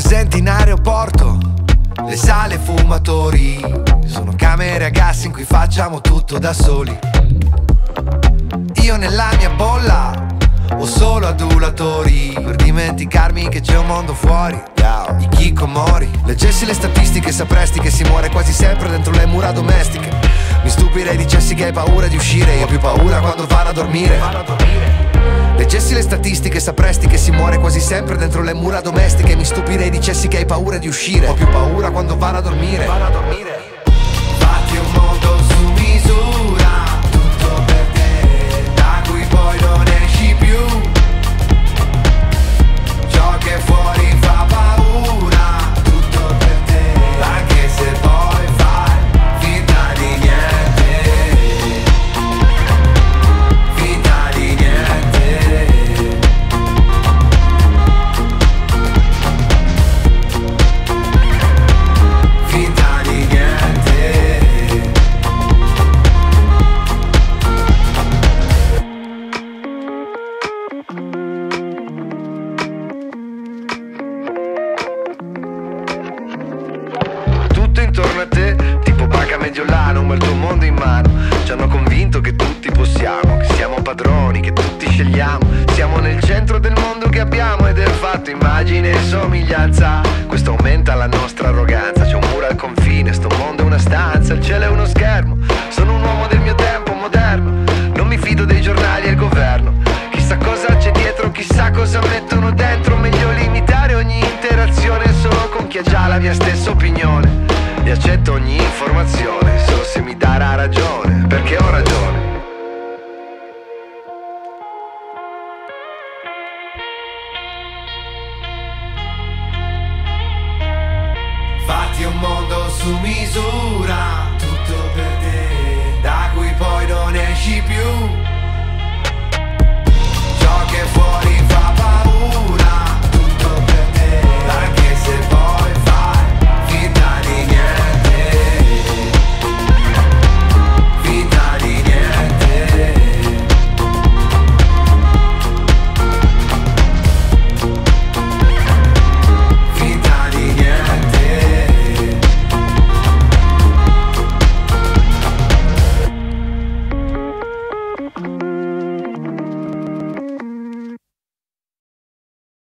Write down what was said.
presenti in aeroporto, le sale fumatori, sono camere a gas in cui facciamo tutto da soli. Io nella mia bolla ho solo adulatori per dimenticarmi che c'è un mondo fuori. I chicomori, leggessi le statistiche sapresti che si muore quasi sempre dentro le mura domestiche. Mi stupirei dicessi che hai paura di uscire, io ho più paura quando vado a dormire. Leggessi le statistiche sapresti che si muore quasi sempre dentro le mura domestiche. Mi stupirei dicessi che hai paura di uscire, ho più paura quando vado a dormire. Tutto intorno a te, tipo banca mediolana, un bel tuo mondo in mano. Ci hanno convinto che tutti possiamo, che siamo padroni, che tutti scegliamo. Siamo nel centro del mondo che abbiamo ed è fatto immagine e somiglianza. Questo aumenta la nostra arroganza. C'è un muro al confine, sto mondo è una stanza, il cielo è uno schermo. Sono un uomo del mio tempo moderno. Non mi fido dei giornali e il governo. Chissà cosa c'è dietro, chissà cosa mettono dentro. Meglio limitare ogni interazione solo con chi ha già la mia stessa opinione. E accetto ogni informazione, solo se mi darà ragione, perché ho ragione. Fatti un mondo su misura,